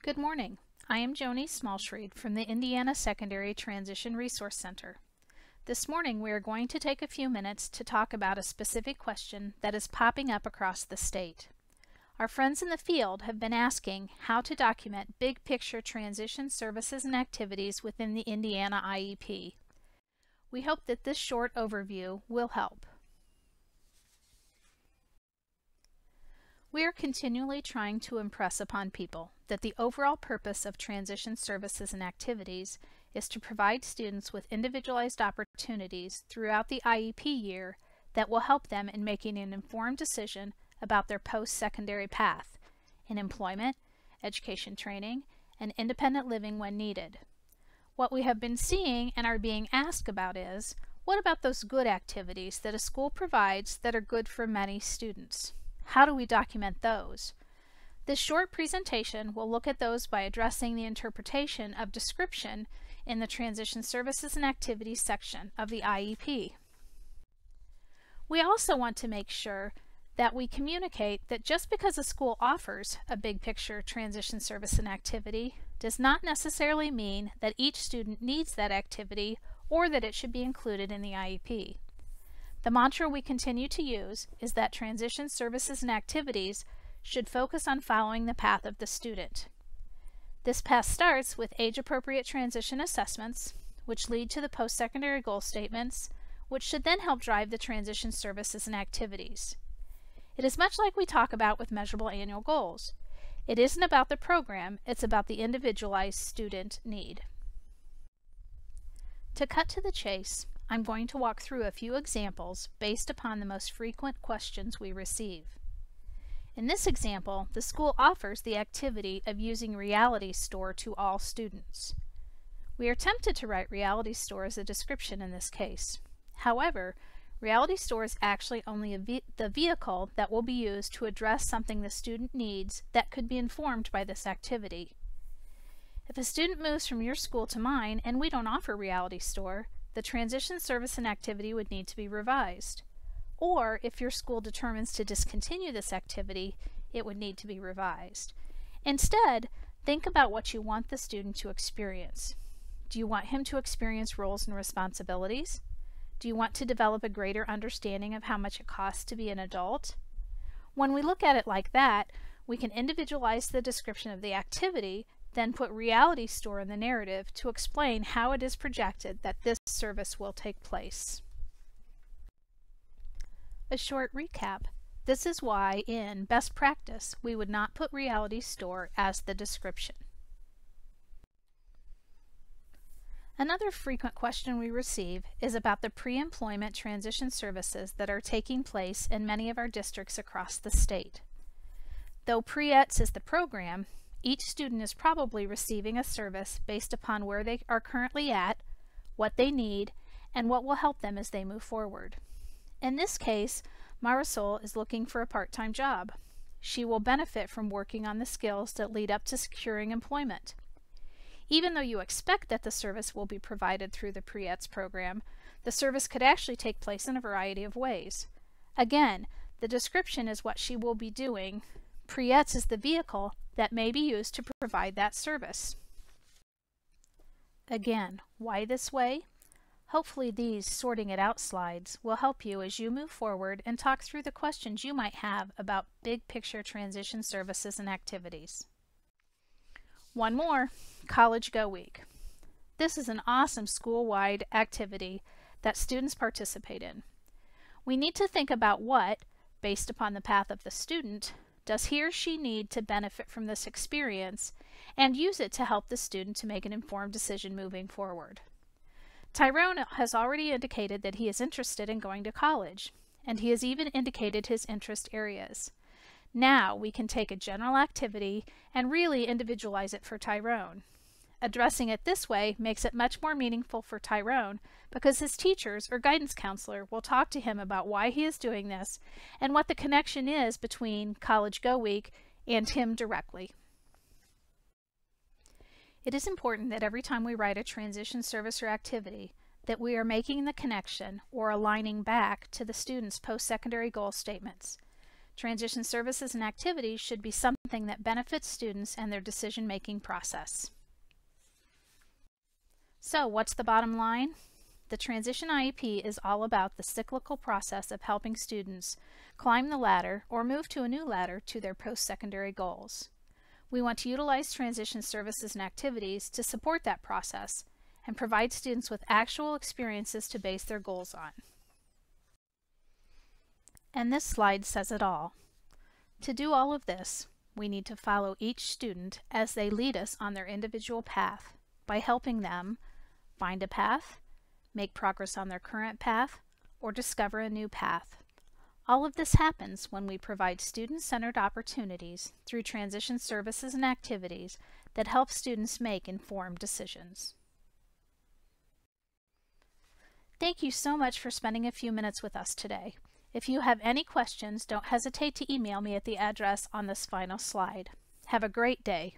Good morning. I am Joni Smallschreed from the Indiana Secondary Transition Resource Center. This morning we are going to take a few minutes to talk about a specific question that is popping up across the state. Our friends in the field have been asking how to document big picture transition services and activities within the Indiana IEP. We hope that this short overview will help. We are continually trying to impress upon people that the overall purpose of transition services and activities is to provide students with individualized opportunities throughout the IEP year that will help them in making an informed decision about their post-secondary path in employment, education training, and independent living when needed. What we have been seeing and are being asked about is, what about those good activities that a school provides that are good for many students? How do we document those? This short presentation will look at those by addressing the interpretation of description in the Transition Services and Activities section of the IEP. We also want to make sure that we communicate that just because a school offers a big picture transition service and activity does not necessarily mean that each student needs that activity or that it should be included in the IEP. The mantra we continue to use is that transition services and activities should focus on following the path of the student. This path starts with age-appropriate transition assessments, which lead to the post-secondary goal statements, which should then help drive the transition services and activities. It is much like we talk about with measurable annual goals. It isn't about the program, it's about the individualized student need. To cut to the chase, I'm going to walk through a few examples based upon the most frequent questions we receive. In this example, the school offers the activity of using Reality Store to all students. We are tempted to write Reality Store as a description in this case. However, Reality Store is actually only ve the vehicle that will be used to address something the student needs that could be informed by this activity. If a student moves from your school to mine and we don't offer Reality Store, the transition service and activity would need to be revised. Or if your school determines to discontinue this activity, it would need to be revised. Instead, think about what you want the student to experience. Do you want him to experience roles and responsibilities? Do you want to develop a greater understanding of how much it costs to be an adult? When we look at it like that, we can individualize the description of the activity then put reality store in the narrative to explain how it is projected that this service will take place. A short recap. This is why in best practice we would not put reality store as the description. Another frequent question we receive is about the pre-employment transition services that are taking place in many of our districts across the state. Though pre-ETS is the program, each student is probably receiving a service based upon where they are currently at, what they need, and what will help them as they move forward. In this case, Marisol is looking for a part-time job. She will benefit from working on the skills that lead up to securing employment. Even though you expect that the service will be provided through the pre-ETS program, the service could actually take place in a variety of ways. Again, the description is what she will be doing. Pre-ETS is the vehicle that may be used to provide that service. Again, why this way? Hopefully these sorting it out slides will help you as you move forward and talk through the questions you might have about big picture transition services and activities. One more, College Go Week. This is an awesome school-wide activity that students participate in. We need to think about what, based upon the path of the student, does he or she need to benefit from this experience and use it to help the student to make an informed decision moving forward? Tyrone has already indicated that he is interested in going to college, and he has even indicated his interest areas. Now we can take a general activity and really individualize it for Tyrone. Addressing it this way makes it much more meaningful for Tyrone because his teachers or guidance counselor will talk to him about why he is doing this and what the connection is between College Go Week and him directly. It is important that every time we write a transition service or activity that we are making the connection or aligning back to the student's post-secondary goal statements. Transition services and activities should be something that benefits students and their decision-making process. So what's the bottom line? The Transition IEP is all about the cyclical process of helping students climb the ladder or move to a new ladder to their post-secondary goals. We want to utilize transition services and activities to support that process and provide students with actual experiences to base their goals on. And this slide says it all. To do all of this, we need to follow each student as they lead us on their individual path by helping them find a path, make progress on their current path, or discover a new path. All of this happens when we provide student-centered opportunities through transition services and activities that help students make informed decisions. Thank you so much for spending a few minutes with us today. If you have any questions, don't hesitate to email me at the address on this final slide. Have a great day.